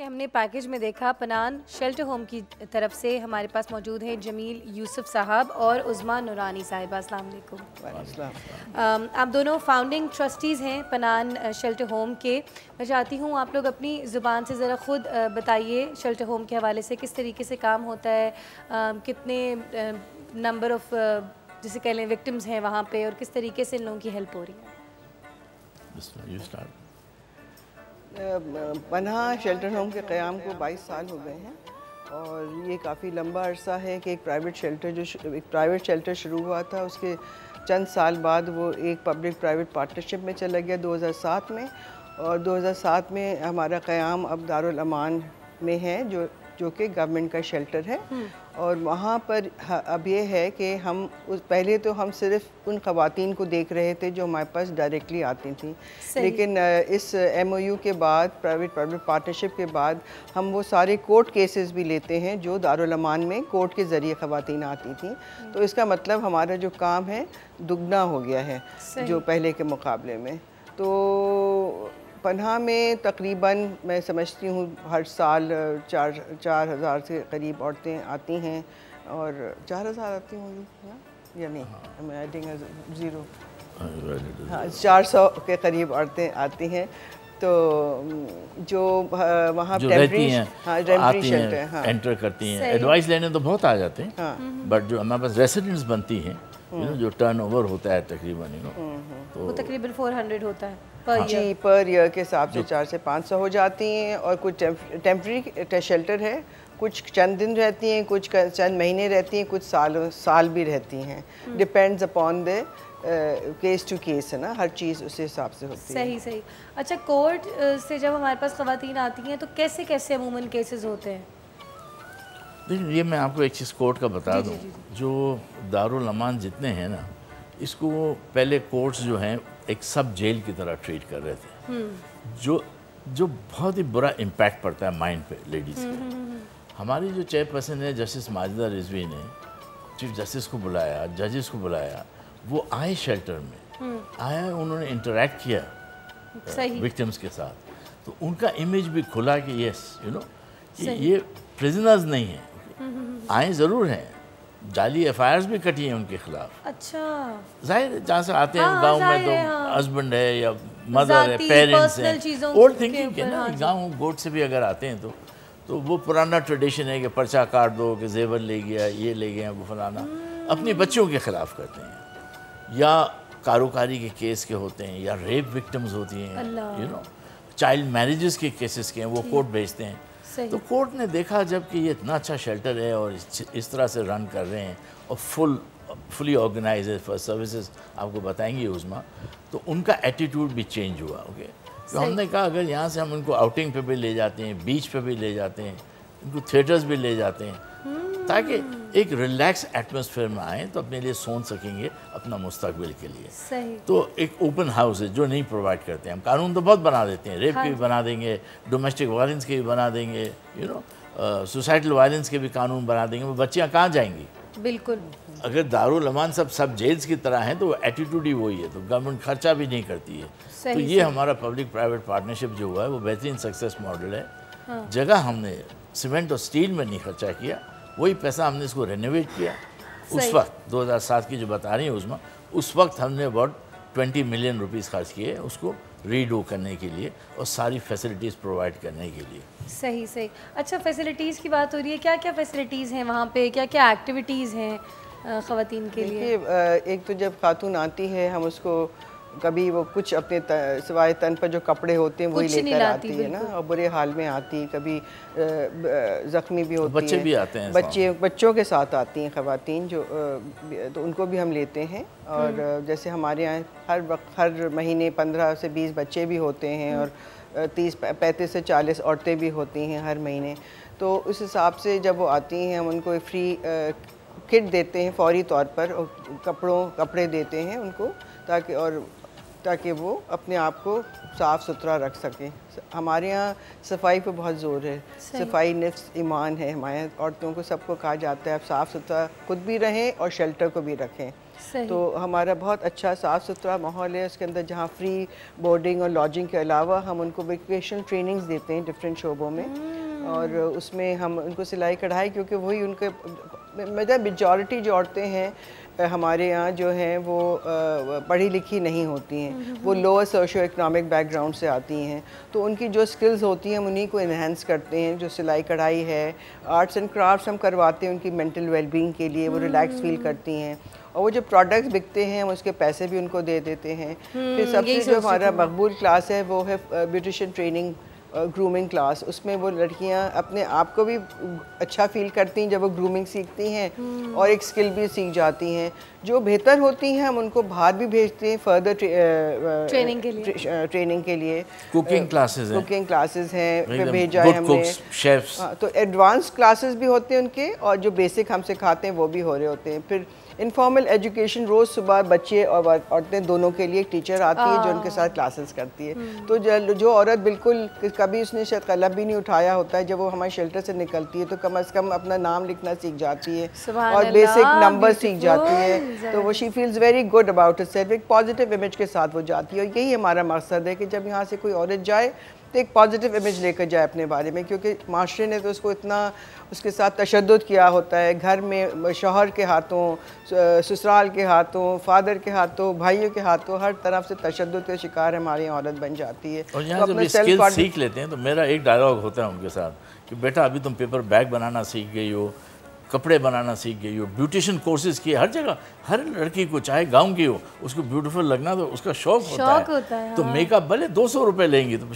कि हमने पैकेज में देखा पनान शेल्टर होम की तरफ़ से हमारे पास मौजूद हैं जमील यूसुफ साहब और उज़मा नूरानी साहिबा अस्सलाम वालेकुम। आप दोनों फाउंडिंग ट्रस्टीज़ हैं पनान शेल्टर होम के। मैं चाहती हूँ आप लोग अपनी ज़ुबान से ज़रा ख़ुद बताइए शेल्टर होम के हवाले से किस तरीके से काम होता है कितने नंबर ऑफ़ जैसे कह लें विक्टिम्स हैं वहाँ पे और किस तरीके से इन लोगों की हेल्प हो रही है? पन्हा शेल्टर होम के क़्याम को 22 साल हो गए हैं और ये काफ़ी लंबा अरसा है कि एक प्राइवेट शेल्टर जो एक प्राइवेट शेल्टर शुरू हुआ था, उसके चंद साल बाद वो एक पब्लिक प्राइवेट पार्टनरशिप में चला गया 2007 में और 2007 में हमारा क़्याम अब दारुल अमान में है, जो जो कि गवर्नमेंट का शेल्टर है हम्म। और वहाँ पर अब ये है कि हम उस पहले तो हम सिर्फ़ उन खवातीन को देख रहे थे जो हमारे पास डायरेक्टली आती थी। लेकिन इस एमओयू के बाद प्राइवेट प्राइवेट पार्टनरशिप के बाद हम वो सारे कोर्ट केसेस भी लेते हैं जो दारुलमान में कोर्ट के ज़रिए खवातीन आती थी। हम्म। तो इसका मतलब हमारा जो काम है दुगना हो गया है जो पहले के मुकाबले में। तो पन्हा में तकरीबन मैं समझती हूँ हर साल चार चार हज़ार से करीब औरतें आती हैं और चार हज़ार आती होंगी या नहीं? मैं एडिंग ज़ीरो हाँ चार सौ के करीब औरतें आती हैं। तो जो वहाँ जो रहती हैं हाँ आती हैं हाँ। एंटर करती हैं। एडवाइस लेने तो बहुत आ जाते हैं। हाँ। बट जो हमारे पास रेसिडेंट्स बनती हैं जो टर्न ओवर होता है तकरीबन यू नो हम्म, हम्म। तो वो तकरीबन 400 होता है पर जी पर ईयर के हिसाब से चार से पाँच सौ हो जाती हैं और कुछ टेम्प्रेरी शेल्टर है कुछ चंद दिन रहती हैं कुछ चंद महीने रहती हैं कुछ साल साल भी रहती हैं। Depends upon the case to case है ना हर चीज़ उस हिसाब से होती सही, है। सही सही। अच्छा कोर्ट से जब हमारे पास खातन आती हैं तो कैसे कैसे अमूमन केसेस होते हैं? देखिए ये मैं आपको एक चीज़ कोर्ट का बता दूँ। जो दारुल अमान जितने हैं ना इसको पहले कोर्ट्स जो हैं एक सब जेल की तरह ट्रीट कर रहे थे। हम्म। जो जो बहुत ही बुरा इम्पैक्ट पड़ता है माइंड पे लेडीज़ के हम्म, हम्म, हमारी जो चेयरपर्सन है जस्टिस माजिदा रिजवी ने चीफ जस्टिस को बुलाया जजेस को बुलाया वो आए शेल्टर में। आया उन्होंने इंटरेक्ट किया विक्टिम्स के साथ। तो उनका इमेज भी खुला कि यस यू नो ये प्रिजनर्स नहीं हैं। आए ज़रूर हैं। जाली एफ़ भी कटी हैं उनके खिलाफ। अच्छा। ज़ाहिर जहाँ से आते हैं हाँ, गाँव में तो हस्बैंड हाँ। है या मदर है पेरेंट्स हैं। ओल्ड थिंकिंग के ना हाँ गाँव गोट से भी अगर आते हैं तो तो वो पुराना ट्रेडिशन है कि पर्चा काट दो कि जेवर ले गया ये ले गया वो फलाना। अपने बच्चों के खिलाफ करते हैं। या कारोकारी के केस के होते हैं या रेप विक्टिम्स होती हैं यू नो चाइल्ड मैरिजेस के केसेस के हैं वो कोर्ट भेजते हैं। तो कोर्ट ने देखा जब कि ये इतना अच्छा शेल्टर है और इस, तरह से रन कर रहे हैं और full fully organise for services आपको बताएँगे उजमा तो उनका एटीट्यूड भी चेंज हुआ ओके तो हमने कहा अगर यहाँ से हम उनको आउटिंग पे भी ले जाते हैं बीच पे भी ले जाते हैं उनको थिएटर्स भी ले जाते हैं ताकि एक रिलैक्स एटमोसफेयर में आए तो अपने लिए सोच सकेंगे अपना मुस्तकबिल के लिए। सही। तो एक ओपन हाउस है जो नहीं प्रोवाइड करते। हैं हम कानून तो बहुत बना देते हैं। रेप हाँ। के भी बना देंगे डोमेस्टिक वायलेंस के भी बना देंगे यू नो सोसाइटल वायलेंस के भी कानून बना देंगे। वो बच्चियाँ कहाँ जाएँगी? बिल्कुल। अगर दारुल अमान सब सब जेल्स की तरह हैं तो एटीट्यूड ही वही है। तो गवर्नमेंट खर्चा भी नहीं करती है। तो ये हमारा पब्लिक प्राइवेट पार्टनरशिप जो हुआ है वो बेहतरीन सक्सेस मॉडल है। हाँ। जगह हमने सीमेंट और स्टील में नहीं खर्चा किया। वही पैसा हमने इसको रेनोवेट किया। उस वक्त 2007 की जो बता रही है उसमें उस वक्त हमने अबाउट 20 मिलियन रुपीस खर्च किए उसको रीडो करने के लिए और सारी फैसिलिटीज़ प्रोवाइड करने के लिए। सही सही। अच्छा फैसिलिटीज़ की बात हो रही है। क्या क्या फैसिलिटीज़ हैं वहाँ पे? क्या क्या एक्टिविटीज़ हैं ख़वान के लिए? एक तो जब खातून आती है हम उसको कभी वो कुछ अपने सिवाय तन पर जो कपड़े होते हैं वही लेकर आती है ना और बुरे हाल में आती है कभी ज़ख्मी भी होती बच्चे है, भी आते हैं बच्चे बच्चों के साथ आती हैं ख़वातीन जो तो उनको भी हम लेते हैं और हम्म। जैसे हमारे यहाँ हर वक्त हर महीने पंद्रह से बीस बच्चे भी होते हैं और तीस पैंतीस से चालीस औरतें भी होती हैं हर महीने। तो उस हिसाब से जब वो आती हैं हम उनको फ्री किट देते हैं फौरी तौर पर और कपड़ों कपड़े देते हैं उनको ताकि और ताकि वो अपने आप को साफ़ सुथरा रख सकें। हमारे यहाँ सफ़ाई पे बहुत ज़ोर है। सफ़ाई नफ्स ईमान है हमारे औरतों को सबको कहा जाता है आप साफ़ सुथरा खुद भी रहें और शेल्टर को भी रखें। तो हमारा बहुत अच्छा साफ़ सुथरा माहौल है उसके अंदर जहाँ फ्री बोर्डिंग और लॉजिंग के अलावा हम उनको वेकेशन ट्रेनिंग्स देते हैं डिफरेंट शोबों में। हम्म। और उसमें हम उनको सिलाई कढ़ाई क्योंकि वही उनके मतलब मेजॉरिटी जो औरतें हैं हमारे यहाँ जो हैं वो पढ़ी लिखी नहीं होती हैं। वो लोअर सोशो इकनॉमिक बैकग्राउंड से आती हैं। तो उनकी जो स्किल्स होती हैं हम उन्हीं को इन्हेंस करते हैं। जो सिलाई कढ़ाई है आर्ट्स एंड क्राफ्ट्स हम करवाते हैं उनकी मेंटल वेलबींग के लिए। वो रिलैक्स फील करती हैं। और वो जो प्रोडक्ट्स बिकते हैं हम उसके पैसे भी उनको दे देते हैं। फिर हम्म, सबसे जो हमारा मकबूल क्लास है वो है ब्यूटिशन ट्रेनिंग ग्रूमिंग क्लास उसमें वो लड़कियाँ अपने आप को भी अच्छा फील करती हैं जब वो ग्रूमिंग सीखती हैं हम्म। और एक स्किल भी सीख जाती हैं। जो बेहतर होती हैं हम उनको बाहर भी भेजते हैं फर्दर ट्रेनिंग के लिए। ट्रेनिंग के लिए। कुकिंग क्लासेस कुकिंग क्लासेस हैं फिर भेजा है हमने। शेफ्स हाँ, तो एडवांस क्लासेस भी होते हैं उनके और जो बेसिक हम सिखाते हैं वो भी हो रहे होते हैं। फिर इनफॉर्मल एजुकेशन रोज़ सुबह बच्चे और औरतें दोनों के लिए एक टीचर आती है जो उनके साथ क्लासेस करती है। हम्म। तो जो जो औरत बिल्कुल कभी उसने शायद कलब भी नहीं उठाया होता है जब वो हमारे शेल्टर से निकलती है तो कम अज़ कम अपना नाम लिखना सीख जाती है और बेसिक नंबर सीख जाती है। तो वो she feels very good about itself एक पॉजिटिव इमेज के साथ वो जाती है। और यही हमारा मकसद है कि जब यहाँ से कोई औरत जाए तो एक पॉजिटिव इमेज लेकर जाए अपने बारे में क्योंकि माशरे ने तो उसको इतना उसके साथ तशद किया होता है घर में शोहर के हाथों ससुराल के हाथों फादर के हाथों भाइयों के हाथों हर तरफ़ से तशद के शिकार हमारी औरत बन जाती है। और यहाँ तो जब स्किल सीख लेते हैं तो मेरा एक डायलॉग होता है उनके साथ कि बेटा अभी तुम पेपर बैग बनाना सीख गई हो कपड़े बनाना सीख गई हो ब्यूटिशन कोर्सेज किए हर जगह हर लड़की को चाहे गाँव की हो उसको ब्यूटीफुल लगना तो उसका शौक होता है। होता है तो हाँ। मेकअप भले दो सौ रुपये लेंगी तो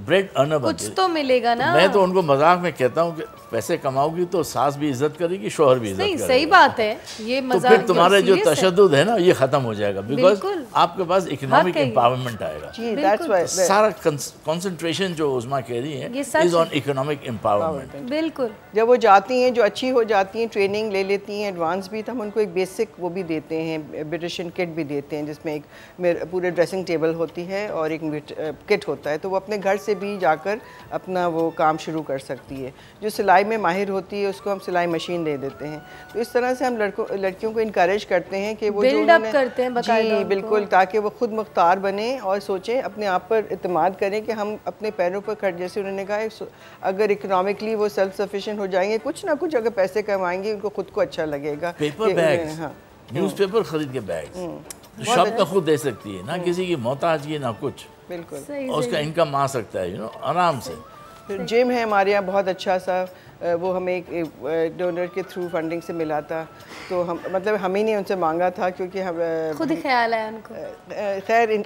ब्रेड अर्नर कुछ तो मिलेगा ना। तो मैं तो उनको मज़ाक में कहता हूँ कि पैसे कमाओगी तो सास भी इज़्ज़त करेगी शोहर भी इज़्ज़त करेगा। सही बात है ये तो फिर तुम्हारे जो तशद है। ना ये खत्म हो जाएगा बिकॉज़ आपके पास इकोनॉमिक एम्पावरमेंट आएगा। सारा कॉन्सेंट्रेशन जो उजमा कह रही है इज़ ऑन इकोनॉमिक एम्पावरमेंट बिल्कुल। जब वो जाती हैं जो अच्छी हो जाती हैं ट्रेनिंग ले लेती हैं एडवांस भी तो हम उनको एक बेसिक वो भी देते हैं ब्यूटिशन किट भी देते हैं जिसमें एक पूरे ड्रेसिंग टेबल होती है और एक किट होता है। तो वो अपने घर से भी जाकर अपना वो काम शुरू कर सकती है। जो सिलाई में माहिर होती है उसको हम सिलाई मशीन दे देते हैं। तो इस तरह से हम लड़कों लड़कियों को इनक्रेज करते हैं कि वो जो करते हैं जी बिल्कुल ताकि वो खुद मुख्तार बने और सोचें अपने आप पर अतमाद करें कि हम अपने पैरों पर खट जैसे उन्होंने कहा अगर इकोनॉमिकली वो सेल्फ सफिशेंट हो जाएँगे कुछ ना कुछ अगर पैसे कमाएँगे उनको खुद को अच्छा लगेगा। पेपर बैग हाँ। न्यूज़पेपर खरीद के बैग हम्म। शॉप तो खुद दे सकती है ना हम्म। किसी की मोहताज की ना कुछ। बिल्कुल। उसका इनकम आ सकता है यू नो आराम से। जिम है हमारे यहाँ बहुत अच्छा सा वो हमें एक डोनर के थ्रू फंडिंग से मिला था। तो हम मतलब हम ही ने उनसे मांगा था क्योंकि हम खुद ही ख्याल है उनको। खैर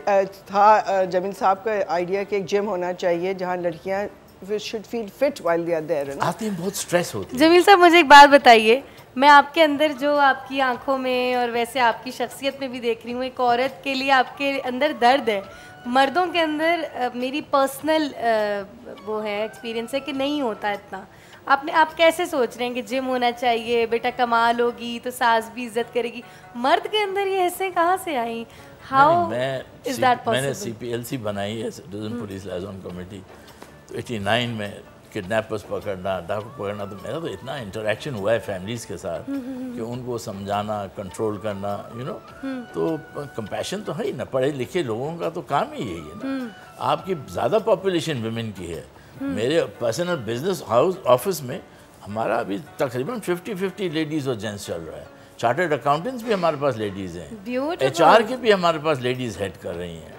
था ज़मीन साहब का आइडिया कि एक जिम होना चाहिए जहाँ लड़कियाँ should feel fit while they are there आती बहुत स्ट्रेस होती है। जमील साहब मुझे एक बात बताइए। मैं आपके अंदर जो आपकी आँखों में और वैसे आपकी शख्सियत में भी देख रही हूँ एक औरत के लिए आपके अंदर दर्द है। मर्दों के अंदर मेरी पर्सनल वो है एक्सपीरियंस है कि नहीं होता इतना। आपने आप कैसे सोच रहे हैं कि जिम होना चाहिए बेटा कमाल होगी तो सास भी इज़्ज़त करेगी? मर्द के अंदर ये ऐसे कहाँ से आई? हाउ इज़ दैट मैंने सीपीएलसी बनाई है सिटीजन पुलिस लाइजन कमेटी तो 89 में किडनैपर्स पकड़ना डाकू पकड़ना तो मेरा तो इतना इंटरेक्शन हुआ है फैमिलीज़ के साथ कि उनको समझाना कंट्रोल करना यू you नो know? तो कंपैशन तो है ही ना पढ़े लिखे लोगों का तो काम ही यही है ना। आपकी ज़्यादा पॉपुलेशन वुमेन की है। मेरे पर्सनल बिज़नेस हाउस ऑफ़िस में हमारा अभी तकरीबन फिफ्टी फिफ्टी लेडीज़ और जेंट्स चल रहा है। चार्टर्ड अकाउंटेंट्स भी हमारे पास लेडीज़ हैं। एच के भी हमारे पास लेडीज़ हेड कर रही हैं।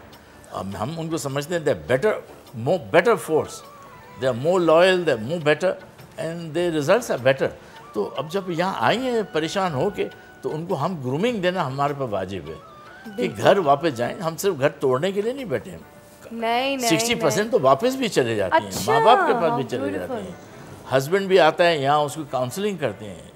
हम उनको समझते हैं that better more better force they are more loyal they are more better and the result are better तो अब जब यहाँ आई हैं परेशान हो के तो उनको हम ग्रूमिंग देना हमारे पर वाजिब है। कि घर वापस जाएँ हम सिर्फ़ घर तोड़ने के लिए नहीं बैठे हैं। नहीं सिक्सटी परसेंट तो वापस भी चले जाते हैं अच्छा, माँ बाप के पास भी चले जाते हैं। हस्बैंड भी आता है यहाँ उसको काउंसलिंग करते हैं।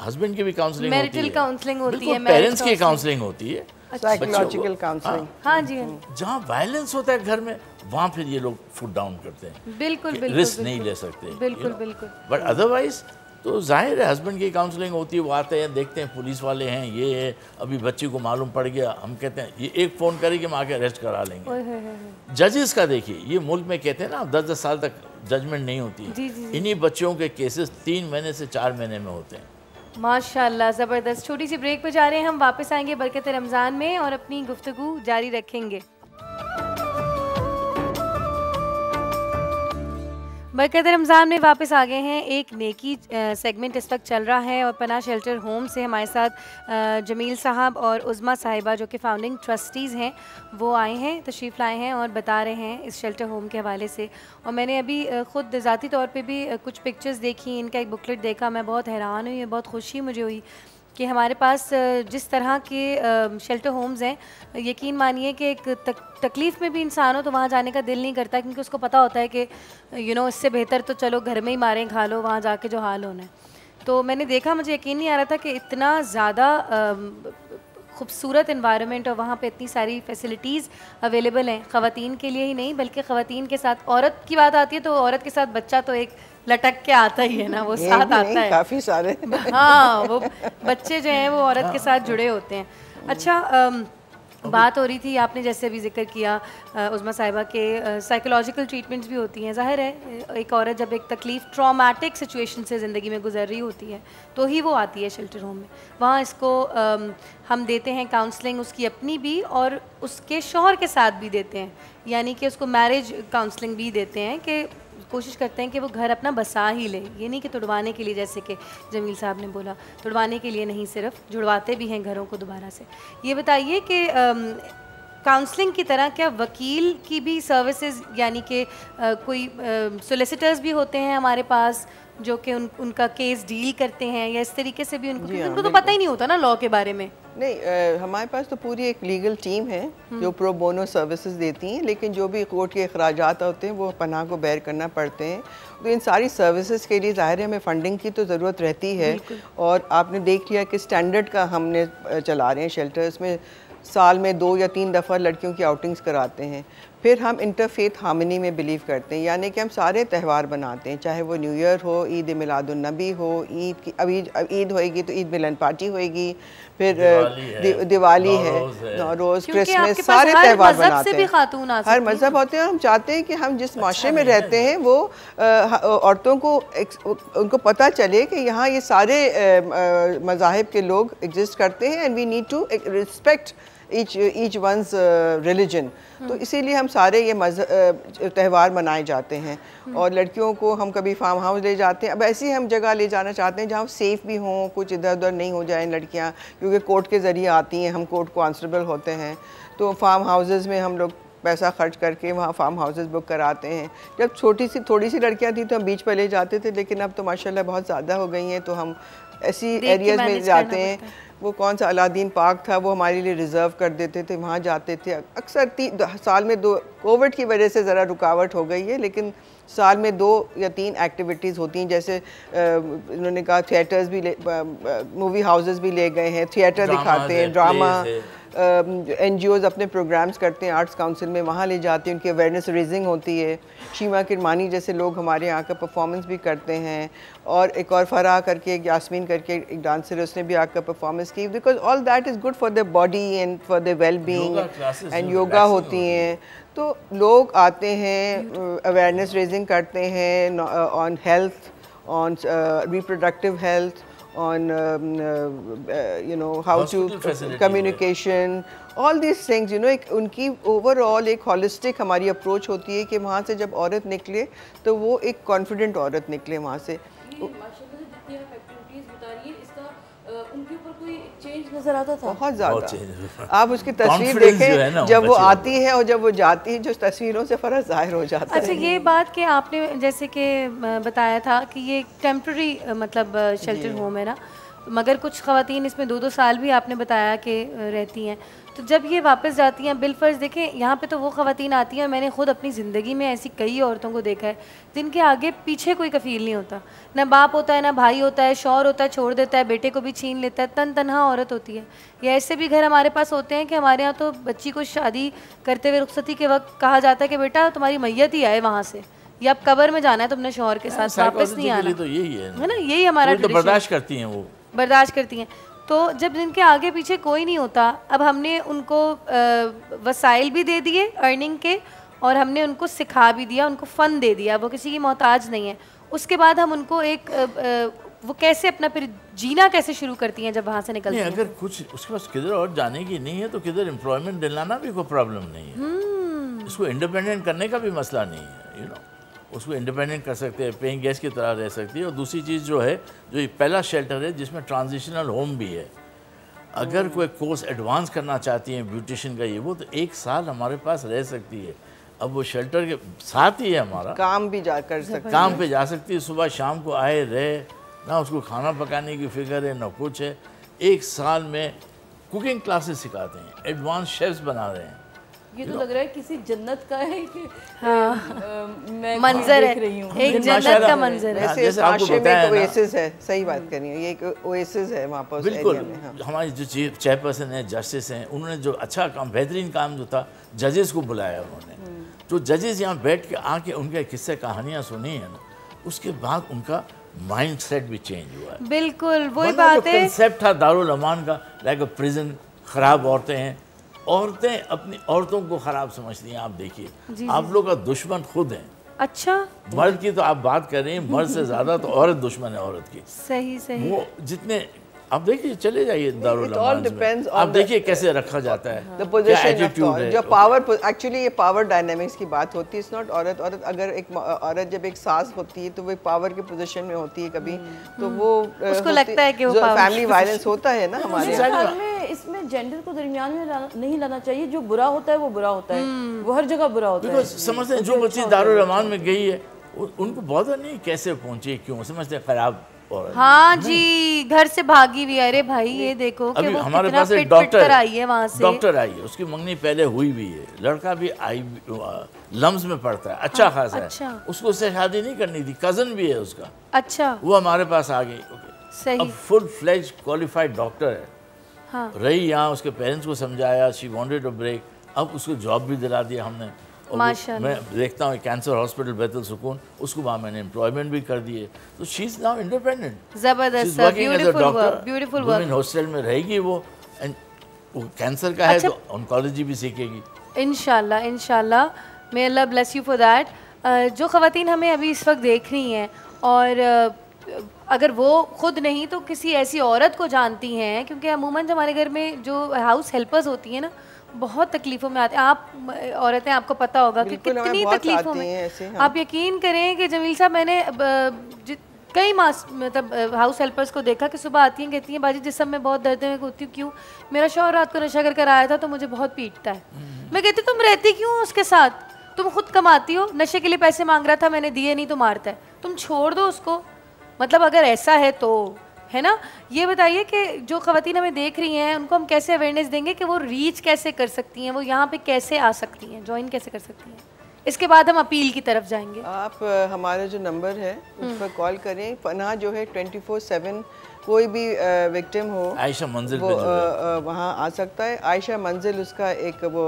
हस्बैंड की भी काउंसलिंग होती है। काउंसलिंग होती है पेरेंट्स की काउंसलिंग होती है। साइकोलॉजिकल काउंसलिंग हाँ।, हाँ जी हाँ। जहाँ वायलेंस होता है घर में वहाँ फिर ये लोग फुट डाउन करते हैं। बिल्कुल बिल्कुल रिस्क नहीं ले सकते बिल्कुल बिल्कुल। बट अदरवाइज़ तो ज़ाहिर है हस्बैंड की काउंसलिंग होती है वो आते हैं देखते हैं पुलिस वाले हैं ये है अभी बच्ची को मालूम पड़ गया हम कहते हैं ये एक फ़ोन करें कि हम आके अरेस्ट करा लेंगे। जजेस का देखिए ये मुल्क में कहते हैं ना दस दस साल तक जजमेंट नहीं होती। इन्हीं बच्चों के केसेस तीन महीने से चार महीने में होते हैं। माशाल्लाह, ज़बरदस्त। छोटी सी ब्रेक पे जा रहे हैं, हम वापस आएँगे बरकत रमज़ान में और अपनी गुफ्तु जारी रखेंगे। बरकत रमज़ान में वापस आ गए हैं। एक नेकी सेगमेंट इस वक्त चल रहा है और पना शेल्टर होम से हमारे साथ जमील साहब और उज़मा साहिबा, जो कि फाउंडिंग ट्रस्टीज़ हैं, वो आए हैं, तशरीफ़ लाए हैं और बता रहे हैं इस शेल्टर होम के हवाले से। और मैंने अभी ख़ुद ज़ाती तौर पे भी कुछ पिक्चर्स देखी, इनका एक बुकलेट देखा, मैं बहुत हैरान हुई बहुत खुशी मुझे हुई। कि हमारे पास जिस तरह के शेल्टर होम्स हैं यकीन मानिए कि एक तक, तकलीफ़ में भी इंसान हो तो वहाँ जाने का दिल नहीं करता क्योंकि उसको पता होता है कि यू नो इससे बेहतर तो चलो घर में ही मारें खा लो वहाँ जाके जो हाल होना है। तो मैंने देखा मुझे यकीन नहीं आ रहा था कि इतना ज़्यादा खूबसूरत इन्वायरमेंट और वहाँ पे इतनी सारी फैसिलिटीज़ अवेलेबल हैं। ख़वातीन के लिए ही नहीं बल्कि ख़वातीन के साथ औरत की बात आती है तो औरत के साथ बच्चा तो एक लटक के आता ही है ना वो साथ आता है। काफ़ी सारे। हाँ वो बच्चे जो हैं वो औरत के साथ जुड़े होते हैं। अच्छा बात हो रही थी आपने जैसे अभी ज़िक्र किया उज़मा साहिबा के साइकोलॉजिकल ट्रीटमेंट्स भी होती हैं। ज़ाहिर है एक औरत जब एक तकलीफ़ ट्रॉमेटिक सिचुएशन से ज़िंदगी में गुजर रही होती है तो ही वो आती है शेल्टर होम में। वहाँ इसको आ, हम देते हैं काउंसलिंग उसकी अपनी भी और उसके शोहर के साथ भी देते हैं। यानी कि उसको मैरिज काउंसलिंग भी देते हैं कि कोशिश करते हैं कि वो घर अपना बसा ही ले। ये नहीं कि तुड़वाने के लिए जैसे कि जमील साहब ने बोला तुड़वाने के लिए नहीं सिर्फ़ जुड़वाते भी हैं घरों को दोबारा से। ये बताइए कि काउंसलिंग की तरह क्या वकील की भी सर्विसेज़ यानी कि कोई सोलिसिटर्स भी होते हैं हमारे पास जो कि उन, उनका केस डील करते हैं या इस तरीके से भी उनको? हाँ, उनको तो पता ही नहीं होता ना लॉ के बारे में। नहीं आ, हमारे पास तो पूरी एक लीगल टीम है जो प्रो बोनो सर्विसेज़ देती हैं लेकिन जो भी कोर्ट के अखराज होते हैं वो पनाह को बैर करना पड़ते हैं। तो इन सारी सर्विसेज़ के लिए ज़ाहिर है हमें फंडिंग की तो ज़रूरत रहती है और आपने देख लिया कि स्टैंडर्ड का हमने चला रहे हैं शेल्टर्स में साल में दो या तीन दफ़ा लड़कियों की आउटिंग्स कराते हैं। फिर हम इंटरफेथ हामनी में बिलीव करते हैं यानी कि हम सारे त्यौहार बनाते हैं चाहे वो न्यू ईयर हो ईद मिलादुलनबी हो ईद की अभी ईद होएगी तो ईद मिलन पार्टी होएगी फिर दिवाली है रोज़ क्रिसमस सारे त्यौहार बनाते हैं। हर मज़हब होते हैं और हम चाहते हैं कि हम जिस अच्छा माशरे में रहते हैं वो औरतों को उनको पता चले कि यहाँ ये सारे मज़ाहब के लोग एग्जिस्ट करते हैं and we need to respect each each one's religion तो इसीलिए हम सारे ये त्यौहार मनाए जाते हैं। और लड़कियों को हम कभी फार्म हाउस ले जाते हैं। अब ऐसी हम जगह ले जाना चाहते हैं जहाँ सेफ़ भी हों कुछ इधर उधर नहीं हो जाए लड़कियाँ क्योंकि कोर्ट के ज़रिए आती हैं हम कोर्ट को आंसरेबल होते हैं। तो फार्म हाउसेज़ में हम लोग पैसा खर्च करके वहाँ फार्म हाउसेस बुक कराते हैं। जब छोटी सी थोड़ी सी लड़कियाँ थी तो हम बीच पर ले जाते थे लेकिन अब तो माशाल्लाह बहुत ज़्यादा हो गई हैं तो हम ऐसी एरियाज़ में जाते हैं। वो कौन सा अलादीन पार्क था वो हमारे लिए रिज़र्व कर देते थे वहाँ जाते थे। अक्सर तीन साल में दो कोविड की वजह से ज़रा रुकावट हो गई है लेकिन साल में दो या तीन एक्टिविटीज़ होती हैं जैसे उन्होंने कहा थिएटर्स भी मूवी हाउसेस भी ले गए हैं थिएटर दिखाते हैं ड्रामा एन जी अपने प्रोग्राम्स करते हैं आर्ट्स काउंसिल में वहाँ ले जाते हैं उनकी अवेयरनेस रेजिंग होती है। शीमा किरमानी जैसे लोग हमारे यहाँ का परफॉर्मेंस भी करते हैं। और एक और फरा करके एक यासमीन करके एक डांसर है उसने भी आकर परफॉर्मेंस की। Because all that is good for the body and for the well being and yoga होती हैं। तो लोग आते हैं अवेयरनेस रेजिंग करते हैं on health on reproductive health on um, uh, uh, you know how Hospital to communication all these things you know एक उनकी ओवरऑल एक हॉलिस्टिक हमारी अप्रोच होती है कि वहाँ से जब औरत निकले तो वो एक कॉन्फिडेंट औरत निकले वहाँ से नज़र आता था। बहुत ज़्यादा। आप उसकी तस्वीर देखें जब वो आती है और जब वो जाती है जो तस्वीरों से फ़र्क ज़ाहिर हो जाता है। अच्छा ये बात कि आपने जैसे कि बताया था कि ये टेम्प्रेरी मतलब शेल्टर होम है ना। मगर कुछ खातन इसमें दो दो साल भी आपने बताया कि रहती हैं। तो जब ये वापस जाती हैं बिलफर्ज देखें यहाँ पे तो वो खातन आती हैं मैंने खुद अपनी ज़िंदगी में ऐसी कई औरतों को देखा है जिनके आगे पीछे कोई कफील नहीं होता। ना बाप होता है ना भाई होता है शौर होता है छोड़ देता है बेटे को भी छीन लेता है तन तनहा औरत होती है। या ऐसे भी घर हमारे पास होते हैं कि हमारे यहाँ तो बच्ची को शादी करते हुए रुखसती के वक्त कहा जाता है कि बेटा तुम्हारी मैयत ही आए वहाँ से। या अब कबर में जाना है तुमने शोहर के साथ वापस नहीं आना। तो यही है। ना? यही हमारा तो बर्दाश्त करती हैं वो। बर्दाश्त करती हैं। तो जब जिनके आगे पीछे कोई नहीं होता अब हमने उनको वसाइल भी दे दिए अर्निंग के और हमने उनको सिखा भी दिया उनको फ़न दे दिया। वो किसी की मोहताज नहीं है। उसके बाद हम उनको एक वो कैसे अपना फिर जीना कैसे शुरू करती हैं जब वहाँ से निकलती हैं? अगर कुछ उसके पास किधर और जाने की नहीं है तो किधर एम्प्लॉयमेंट दिलाना भी कोई प्रॉब्लम नहीं है। हम्म। इसको इंडिपेंडेंट करने का भी मसला नहीं है यू you नो उसको इंडिपेंडेंट कर सकते हैं पेइंग गेस्ट की तरह रह सकती है। और दूसरी चीज़ जो है जो ये पहला शेल्टर है जिसमें ट्रांजिशनल होम भी है। अगर कोई कोर्स एडवांस करना चाहती हैं ब्यूटिशन का ये वो तो एक साल हमारे पास रह सकती है। अब वो शेल्टर के साथ ही है हमारा। काम भी जा कर सकते काम पे जा सकती है सुबह शाम को आए रहे ना उसको खाना पकाने की फ़िक्र है ना कुछ है। एक साल में कुकिंग क्लासेस सिखाते हैं एडवांस शेफ्स बना रहे हैं। ये तो लग रहा है किसी जन्नत का है। कि हाँ, आ, मैं मंजर है। रही हूँ। एक जन्नत का मंजर है। जैसे आपको बताया में ओएसिस है सही बात कर रही ये एक ओएसिस है वहाँ पर बिल्कुल। हाँ। हमारी जो चीफ चेयरपर्सन है जस्टिस हैं उन्होंने जो अच्छा काम बेहतरीन काम जो था जजेस को बुलाया उन्होंने। हम्म। जो जजेस यहाँ बैठ के आके उनके किस्से कहानियाँ सुनी है ना उसके बाद उनका माइंड सेट भी चेंज हुआ है। बिल्कुल वही बात है। कंसेप्ट था दारुल अमान का लाइक अ प्रिजन खराब औरतें हैं औरतें अपनी औरतों को खराब समझती हैं आप देखिए। आप लोग का दुश्मन खुद हैं। अच्छा। मर्द की तो आप बात कर रहे हैं मर्द से ज़्यादा तो औरत दुश्मन है औरत की। सही सही। वो जितने आप देखिए चले जाइए दारुल आप देखिए कैसे रखा जाता है पोजीशन जो पावर एक्चुअली ये पावर डायनेमिक्स की बात होती है इट्स नॉट औरत। औरत अगर एक औरत जब एक सास होती है तो वो एक पावर की पोजीशन में होती है कभी। तो हम्म। वो उसको लगता है कि वो फैमिली वायलेंस होता है ना हमारे जेंडर को दरमियान में नहीं लाना चाहिए। जो बुरा होता है वो बुरा होता है। हम्म। वो हर जगह बुरा होता है। समझते हैं जो बच्ची दारुल में गई है उनको बहुत नहीं कैसे पहुँची क्यों? समझते खराब हाँ जी घर से भागी हुई अरे भाई ये देखो अभी वो हमारे पास एक डॉक्टर आई है वहाँ से। डॉक्टर आई है उसकी मंगनी पहले हुई भी है। लड़का भी आई लम्स में पड़ता है अच्छा हाँ, खासा अच्छा। है उसको उससे शादी नहीं करनी थी कज़न भी है उसका। अच्छा। वो हमारे पास आ गई सही। फुल फ्लेज क्वालिफाइड डॉक्टर है। हाँ। रही यहाँ उसके पेरेंट्स को समझाया शी वांटेड टू ब्रेक अब उसको जॉब भी दिला दिया हमने। मैं देखता हूँ कैंसर हॉस्पिटल बेतल सुकून उसको वहाँ मैंने एम्प्लॉयमेंट भी कर दिए। तो शी इज़ नाउ इंडिपेंडेंट ज़बरदस्त ब्यूटीफुल वर्क हॉस्टल में रहेगी वो एंड वो कैंसर का अच्छा, है तो ऑनकोलॉजी भी सीखेगी। इनशाला इनशाला may Allah bless you for that जो ख़वातीन हमें अभी इस वक्त देख रही हैं और अगर वो खुद नहीं तो किसी ऐसी औरत को जानती हैं क्योंकि अमूमन हमारे घर में जो हाउस हेल्पर्स होती हैं ना बहुत तकलीफ़ों में आते हैं। आप औरतें आपको पता होगा कि कितनी तकलीफ़ों में हाँ। आप यकीन करें कि जमील साहब मैंने कई मास मतलब हाउस हेल्पर्स को देखा कि सुबह आती हैं कहती हैं बाजी जिसम में बहुत दर्द है मैं होती हूँ क्यों? मेरा शौहर रात को नशा कर कर आया था तो मुझे बहुत पीटता है। हम्म। मैं कहती तुम रहती क्यों उसके साथ? तुम खुद कमाती हो नशे के लिए पैसे मांग रहा था मैंने दिए नहीं तो मारता है। तुम छोड़ दो उसको। मतलब अगर ऐसा है तो है ना? ये बताइए कि जो खातन हमें देख रही हैं उनको हम कैसे अवेयरनेस देंगे कि वो रीच कैसे कर सकती हैं वो यहाँ पे कैसे आ सकती हैं ज्वाइन कैसे कर सकती हैं? इसके बाद हम अपील की तरफ़ जाएँगे। आप हमारा जो नंबर है उस हम्म। पर कॉल करें। पनाह जो है ट्वेंटी फोर सेवन कोई भी विक्टिम हो आयशा मंजिल वो वहाँ आ सकता है। आयशा मंजिल उसका एक वो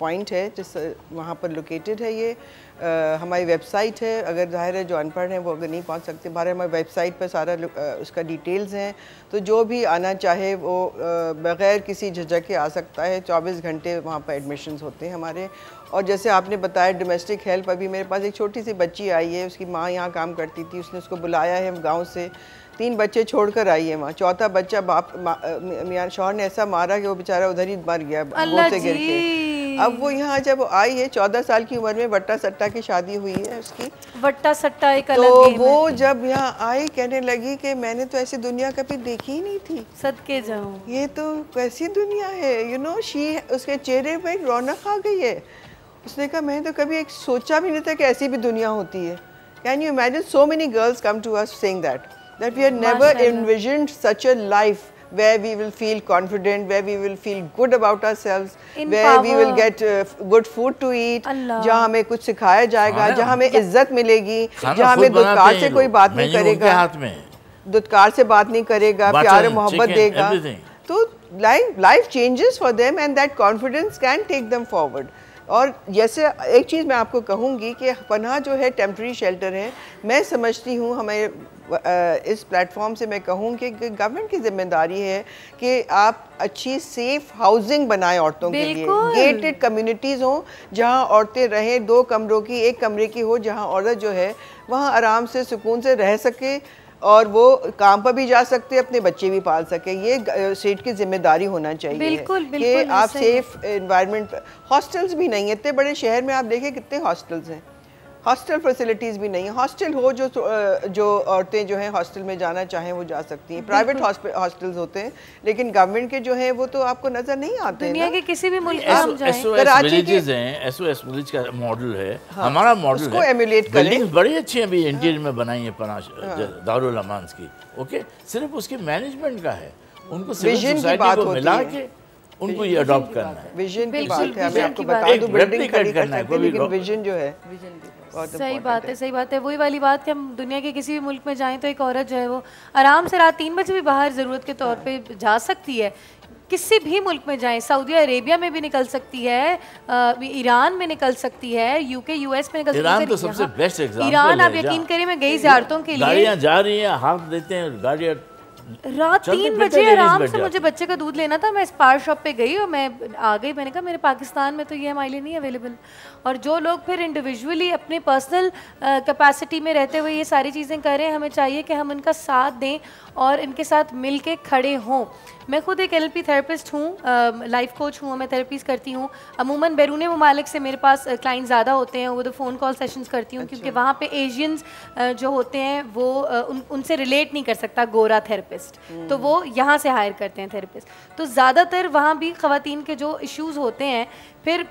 पॉइंट है जिस वहाँ पर लोकेटेड है ये। हमारी वेबसाइट है। अगर ज़ाहिर है जो अनपढ़ हैं वो अगर नहीं पहुँच सकते बाहर हमारी वेबसाइट पर सारा उसका डिटेल्स हैं। तो जो भी आना चाहे वो बग़ैर किसी झझक के आ सकता है। 24 घंटे वहाँ पर एडमिशन्स होते हैं हमारे। और जैसे आपने बताया डोमेस्टिक हेल्प अभी मेरे पास एक छोटी सी बच्ची आई है। उसकी माँ यहाँ काम करती थी। उसने उसको बुलाया है गाँव से। तीन बच्चे छोड़कर आई है वहाँ। चौथा बच्चा बाप मियाँ शौहर ने ऐसा मारा कि वो बेचारा उधर ही मर गया से गिर के। अब वो यहाँ जब आई है चौदह साल की उम्र में वट्टा सट्टा की शादी हुई है उसकी। वट्टा सट्टा एक तो वो जब यहाँ आई कहने लगी कि मैंने तो ऐसी दुनिया कभी देखी ही नहीं थी। सदके जाऊँ। ये तो कैसी दुनिया है यू नो शी उसके चेहरे पे रौनक आ गई है। उसने कहा मैंने तो कभी एक सोचा भी नहीं था कि ऐसी भी दुनिया होती है। Can you imagine so many girls come to us saying that that we are never envision such a life where we will feel confident, where we will feel good about ourselves, In where power. we will get uh, good food to eat, जहाँ हमें कुछ सिखाया जाएगा जहाँ हमें इज़्ज़त मिलेगी जहाँ हमें दुत्कार से कोई बात नहीं करेगा। हाथ से बात नहीं करेगा प्यार मोहब्बत देगा। तो life life changes for them and that confidence can take them forward और जैसे एक चीज़ मैं आपको कहूँगी कि पनाह जो है टेम्प्रेरी शेल्टर है। मैं समझती हूँ हमें इस प्लेटफॉर्म से मैं कहूँ कि गवर्नमेंट की ज़िम्मेदारी है कि आप अच्छी सेफ़ हाउसिंग बनाएँ औरतों के लिए। गेटेड कम्युनिटीज़ हों जहाँ औरतें रहें दो कमरों की एक कमरे की हो जहाँ औरत जो है वहाँ आराम से सुकून से रह सके और वो काम पर भी जा सकते हैं अपने बच्चे भी पाल सके। ये स्टेट की ज़िम्मेदारी होना चाहिए। बिल्कुल, बिल्कुल कि आप सेफ़ इन्वायरमेंट हॉस्टल्स भी नहीं है। इतने बड़े शहर में आप देखें कितने हॉस्टल्स हैं। हॉस्टल फैसिलिटीज़ भी नहीं हॉस्टल हो जो जो औरतें जो हैं हॉस्टल में जाना चाहें वो जा सकती हैं। प्राइवेट हॉस्टल्स होते हैं लेकिन गवर्नमेंट के जो हैं वो तो आपको नज़र नहीं आते दुनिया के किसी भी मुल्क में हम जाएँ। कराची के हैं का मॉडल है। हाँ, हमारा मॉडल उसको एमुलेट करें बड़ी अच्छी अभी इंटीरियर में बनाई है पनाश हाँ। दारुल अमान्स की। ओके? सिर्फ़ उसकी मैनेजमेंट का है। उनको सिविल सोसाइटी को मिला के उनको ये अडॉप्ट करना है। विजन की बात है। मैं आपको बता दूँ बिल्डिंग खड़ी करना है लेकिन विजन जो है सही बात है। सही बात है। वही वाली बात कि हम दुनिया के किसी भी मुल्क में जाएँ तो एक औरत जो है वो आराम से रात तीन बजे भी बाहर ज़रूरत के तौर पे जा सकती है। किसी भी मुल्क में जाएँ सऊदी अरेबिया में भी निकल सकती है ईरान में निकल सकती है यूके यूएस में निकल ईरान तो सबसे बेस्ट एग्जांपल ईरान आप यकीन करें मैं गई जियारतों के लिए। गाड़ियाँ जा रही हैं हाथ देते हैं गाड़ियाँ रात तीन बजे आराम से मुझे बच्चे का दूध लेना था मैं स्पार शॉप पे गई और मैं आ गई। मैंने कहा मेरे पाकिस्तान में तो ये हमारे लिए नहीं अवेलेबल और जो लोग फिर इंडिविजुअली अपने पर्सनल कैपेसिटी में रहते हुए ये सारी चीज़ें करें हमें चाहिए कि हम उनका साथ दें और इनके साथ मिल के खड़े हों। मैं खुद एक एलपी थेरेपिस्ट हूँ लाइफ कोच हूँ मैं थेरेपीज़ करती हूँ अमूमन बैरून ममालिक से मेरे पास क्लाइंट ज़्यादा होते हैं वो तो फ़ोन कॉल सेशंस करती हूँ अच्छा। क्योंकि वहाँ पे एशियंस जो होते हैं वो उन उनसे रिलेट नहीं कर सकता गोरा थेरेपिस्ट हम्म। तो वो यहाँ से हायर करते हैं थेरेपिस्ट तो ज़्यादातर वहाँ भी ख़वान के जो इशूज़ होते हैं फिर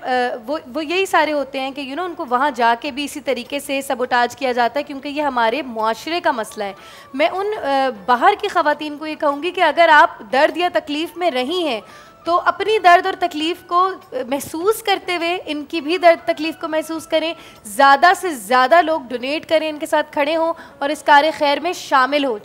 वो वो यही सारे होते हैं कि यू नो उनको वहाँ जाके भी इसी तरीके से सबोटाज किया जाता है क्योंकि ये हमारे माशरे का मसला है। मैं उन बाहर की खातन को ये कहूँगी कि अगर आप दर्द या तकलीफ़ में रही हैं तो अपनी दर्द और तकलीफ़ को महसूस करते हुए इनकी भी दर्द, तकलीफ़ को महसूस करें। ज़्यादा से ज़्यादा लोग डोनेट करें, इनके साथ खड़े हों और इस कार खैर में शामिल हो।